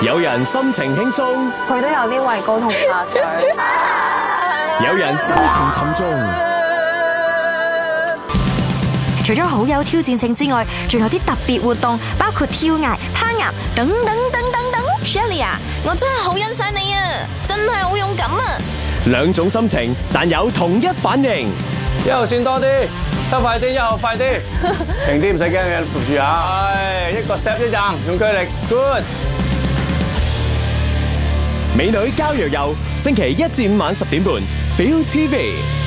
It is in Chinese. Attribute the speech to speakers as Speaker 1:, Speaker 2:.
Speaker 1: 有人心情輕鬆，
Speaker 2: 佢都有啲畏高同怕水。
Speaker 1: 有人心情沉重。
Speaker 3: 除咗好有挑戰性之外，仲有啲特別活動，包括跳崖、攀岩等等等等等。
Speaker 4: Shelly 啊，我真係好欣賞你啊，真係好勇敢啊！
Speaker 1: 兩種心情，但有同一反應。
Speaker 5: 一號線多啲，收快啲，一號快啲，停啲唔使驚嘅，扶住啊，係一個 step 一扔，用腳力，good。
Speaker 1: 美女交友游，星期一至五晚十點半，Feel TV。